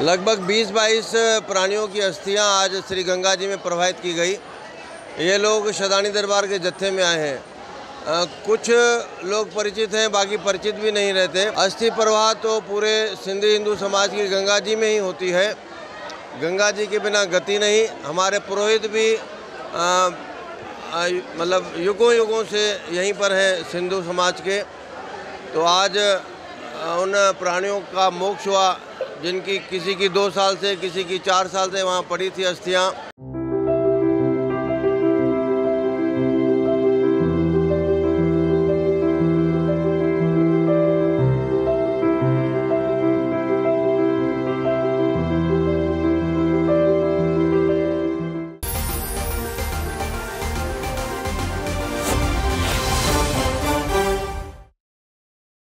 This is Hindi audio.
लगभग 20-22 प्राणियों की अस्थियाँ आज श्री गंगा जी में प्रवाहित की गई। ये लोग शदानी दरबार के जत्थे में आए हैं। कुछ लोग परिचित हैं, बाकी परिचित भी नहीं रहते। अस्थि प्रवाह तो पूरे सिंधी हिंदू समाज की गंगा जी में ही होती है। गंगा जी के बिना गति नहीं, हमारे पुरोहित भी मतलब युगों युगों से यहीं पर हैं सिंधु समाज के। तो आज उन प्राणियों का मोक्ष हुआ। जिनकी किसी की दो साल से, किसी की चार साल से वहाँ पड़ी थी अस्थियाँ।